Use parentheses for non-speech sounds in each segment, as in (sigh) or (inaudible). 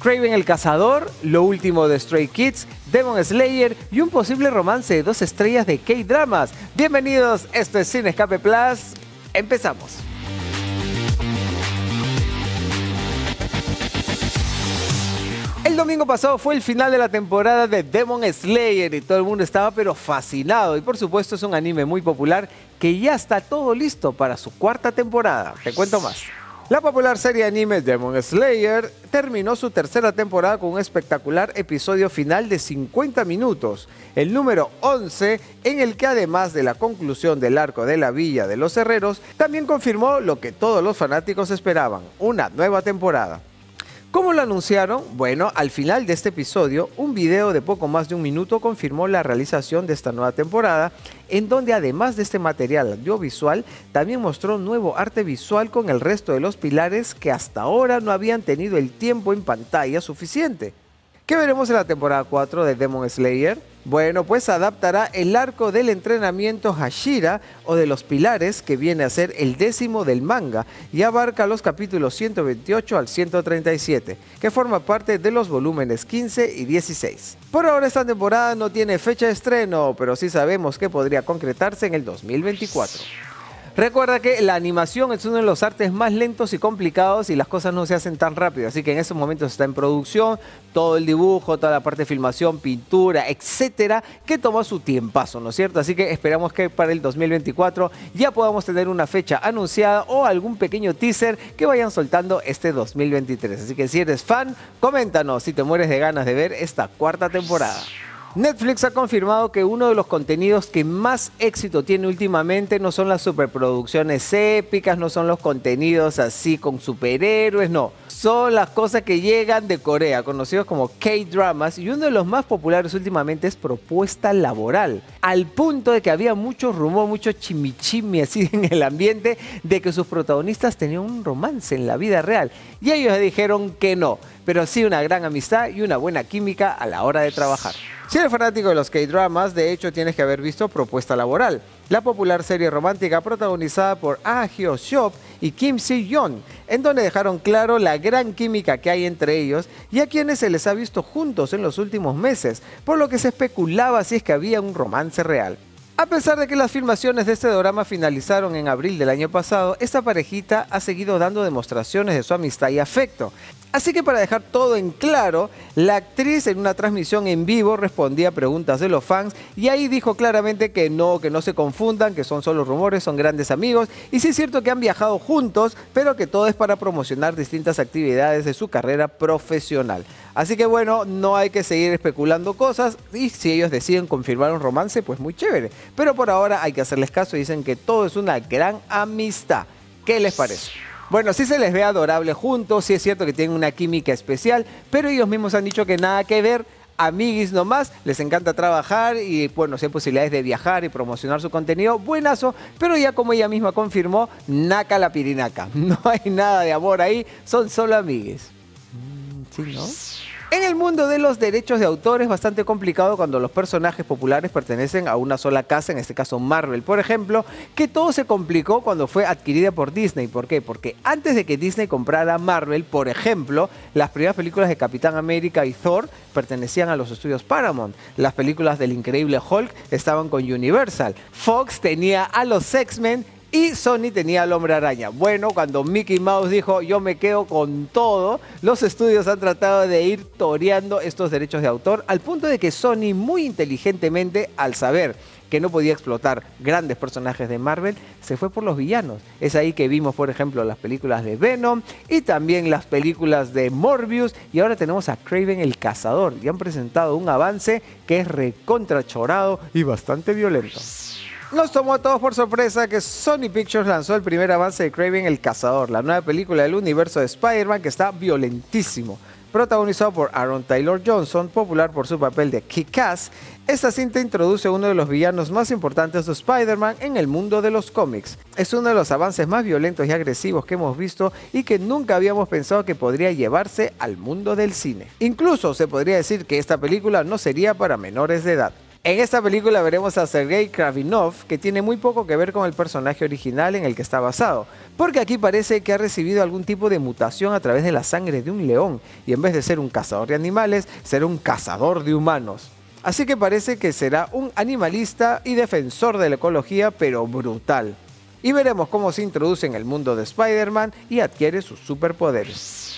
Craven el Cazador, lo último de Stray Kids, Demon Slayer y un posible romance de dos estrellas de K-Dramas. Bienvenidos, esto es Cine Escape Plus. Empezamos. El domingo pasado fue el final de la temporada de Demon Slayer y todo el mundo estaba pero fascinado y por supuesto es un anime muy popular que ya está todo listo para su cuarta temporada. Te cuento más. La popular serie anime Demon Slayer terminó su tercera temporada con un espectacular episodio final de 50 minutos, el número 11, en el que además de la conclusión del arco de la Villa de los Herreros, también confirmó lo que todos los fanáticos esperaban, una nueva temporada. ¿Cómo lo anunciaron? Bueno, al final de este episodio, un video de poco más de un minuto confirmó la realización de esta nueva temporada, en donde además de este material audiovisual, también mostró nuevo arte visual con el resto de los pilares que hasta ahora no habían tenido el tiempo en pantalla suficiente. ¿Qué veremos en la temporada 4 de Demon Slayer? Bueno, pues adaptará el arco del entrenamiento Hashira o de los pilares, que viene a ser el décimo del manga, y abarca los capítulos 128 al 137, que forma parte de los volúmenes 15 y 16. Por ahora esta temporada no tiene fecha de estreno, pero sí sabemos que podría concretarse en el 2024. Recuerda que la animación es uno de los artes más lentos y complicados y las cosas no se hacen tan rápido. Así que en estos momentos está en producción todo el dibujo, toda la parte de filmación, pintura, etcétera, que toma su tiempazo, ¿no es cierto? Así que esperamos que para el 2024 ya podamos tener una fecha anunciada o algún pequeño teaser que vayan soltando este 2023. Así que si eres fan, coméntanos si te mueres de ganas de ver esta cuarta temporada. Netflix ha confirmado que uno de los contenidos que más éxito tiene últimamente no son las superproducciones épicas, no son los contenidos así con superhéroes, no. Son las cosas que llegan de Corea, conocidos como K-Dramas, y uno de los más populares últimamente es Propuesta Laboral, al punto de que había mucho rumor, mucho chimichimi así (laughs) en el ambiente de que sus protagonistas tenían un romance en la vida real. Y ellos dijeron que no, pero sí una gran amistad y una buena química a la hora de trabajar. Si eres fanático de los K-Dramas, de hecho tienes que haber visto Propuesta Laboral, la popular serie romántica protagonizada por Ah Hyo y Kim Si-yeon, en donde dejaron claro la gran química que hay entre ellos y a quienes se les ha visto juntos en los últimos meses, por lo que se especulaba si es que había un romance real. A pesar de que las filmaciones de este drama finalizaron en abril del año pasado, esta parejita ha seguido dando demostraciones de su amistad y afecto. Así que para dejar todo en claro, la actriz en una transmisión en vivo respondía a preguntas de los fans y ahí dijo claramente que no, que no se confundan, que son solo rumores, son grandes amigos y sí es cierto que han viajado juntos, pero que todo es para promocionar distintas actividades de su carrera profesional. Así que bueno, no hay que seguir especulando cosas y si ellos deciden confirmar un romance, pues muy chévere. Pero por ahora hay que hacerles caso y dicen que todo es una gran amistad. ¿Qué les parece? Bueno, sí se les ve adorable juntos, sí es cierto que tienen una química especial, pero ellos mismos han dicho que nada que ver, amiguis nomás, les encanta trabajar y bueno, si hay posibilidades de viajar y promocionar su contenido, buenazo, pero ya como ella misma confirmó, naca la pirinaca, (laughs) no hay nada de amor ahí, son solo amiguis. Mm, ¿Sí, no? En el mundo de los derechos de autor es bastante complicado cuando los personajes populares pertenecen a una sola casa, en este caso Marvel, por ejemplo, que todo se complicó cuando fue adquirida por Disney. ¿Por qué? Porque antes de que Disney comprara Marvel, por ejemplo, las primeras películas de Capitán América y Thor pertenecían a los estudios Paramount. Las películas del increíble Hulk estaban con Universal. Fox tenía a los X-Men y Sony tenía al hombre araña. Bueno, cuando Mickey Mouse dijo yo me quedo con todo, los estudios han tratado de ir toreando estos derechos de autor al punto de que Sony muy inteligentemente al saber que no podía explotar grandes personajes de Marvel, se fue por los villanos. Es ahí que vimos, por ejemplo, las películas de Venom y también las películas de Morbius y ahora tenemos a Craven el Cazador y han presentado un avance que es recontrachorado y bastante violento. Nos tomó a todos por sorpresa que Sony Pictures lanzó el primer avance de Craven el Cazador, la nueva película del universo de Spider-Man que está violentísimo. Protagonizado por Aaron Taylor Johnson, popular por su papel de Kick-Ass, esta cinta introduce a uno de los villanos más importantes de Spider-Man en el mundo de los cómics. Es uno de los avances más violentos y agresivos que hemos visto y que nunca habíamos pensado que podría llevarse al mundo del cine. Incluso se podría decir que esta película no sería para menores de edad. En esta película veremos a Sergei Kravinov, que tiene muy poco que ver con el personaje original en el que está basado, porque aquí parece que ha recibido algún tipo de mutación a través de la sangre de un león, y en vez de ser un cazador de animales, será un cazador de humanos. Así que parece que será un animalista y defensor de la ecología, pero brutal. Y veremos cómo se introduce en el mundo de Spider-Man y adquiere sus superpoderes.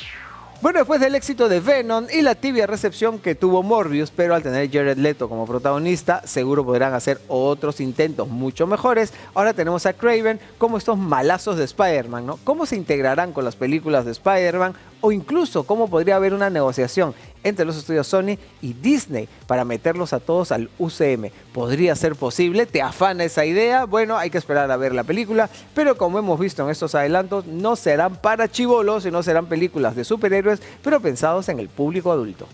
Bueno, después del éxito de Venom y la tibia recepción que tuvo Morbius, pero al tener Jared Leto como protagonista, seguro podrán hacer otros intentos mucho mejores. Ahora tenemos a Craven como estos malazos de Spider-Man, ¿no? ¿Cómo se integrarán con las películas de Spider-Man? O incluso cómo podría haber una negociación entre los estudios Sony y Disney para meterlos a todos al UCM. ¿Podría ser posible? ¿Te afana esa idea? Bueno, hay que esperar a ver la película, pero como hemos visto en estos adelantos, no serán para chivolos, sino serán películas de superhéroes, pero pensados en el público adulto.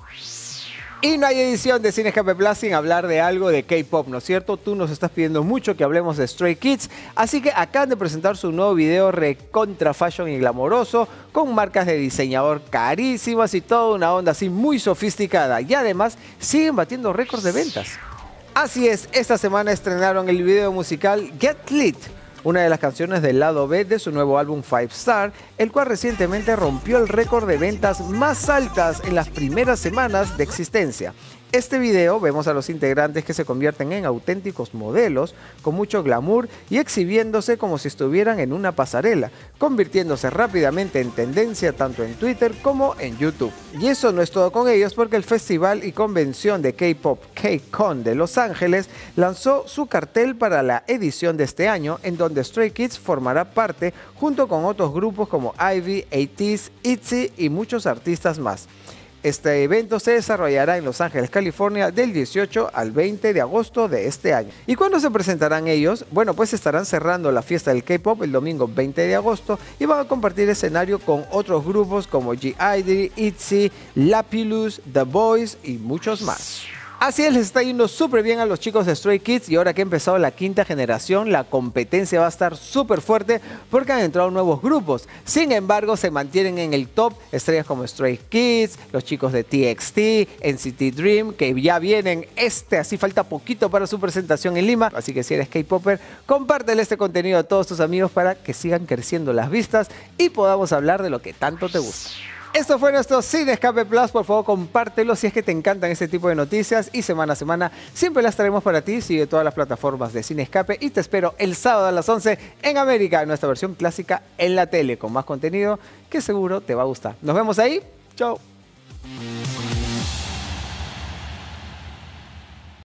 Y no hay edición de Cine Escape sin hablar de algo de K-pop, ¿no es cierto? Tú nos estás pidiendo mucho que hablemos de Stray Kids, así que acaban de presentar su nuevo video recontra fashion y glamoroso, con marcas de diseñador carísimas y toda una onda así muy sofisticada. Y además siguen batiendo récords de ventas. Así es, esta semana estrenaron el video musical Get Lit una de las canciones del lado B de su nuevo álbum Five Star, el cual recientemente rompió el récord de ventas más altas en las primeras semanas de existencia. Este video vemos a los integrantes que se convierten en auténticos modelos con mucho glamour y exhibiéndose como si estuvieran en una pasarela, convirtiéndose rápidamente en tendencia tanto en Twitter como en YouTube. Y eso no es todo con ellos porque el festival y convención de K-Pop K-Con de Los Ángeles lanzó su cartel para la edición de este año en donde Stray Kids formará parte junto con otros grupos como Ivy, ATEEZ, ITZY y muchos artistas más. Este evento se desarrollará en Los Ángeles, California, del 18 al 20 de agosto de este año. ¿Y cuándo se presentarán ellos? Bueno, pues estarán cerrando la fiesta del K-pop el domingo 20 de agosto y van a compartir escenario con otros grupos como G.I.D., ITZY, Lapilus, The Boys y muchos más. Así es, les está yendo súper bien a los chicos de Stray Kids y ahora que ha empezado la quinta generación, la competencia va a estar súper fuerte porque han entrado nuevos grupos. Sin embargo, se mantienen en el top estrellas como Stray Kids, los chicos de TXT, NCT Dream, que ya vienen este, así falta poquito para su presentación en Lima. Así que si eres K-Popper, compártele este contenido a todos tus amigos para que sigan creciendo las vistas y podamos hablar de lo que tanto te gusta. Esto fue nuestro Cine Escape Plus. Por favor, compártelo si es que te encantan este tipo de noticias. Y semana a semana siempre las traemos para ti. Sigue todas las plataformas de Cine Escape. Y te espero el sábado a las 11 en América, nuestra versión clásica en la tele, con más contenido que seguro te va a gustar. Nos vemos ahí. Chao.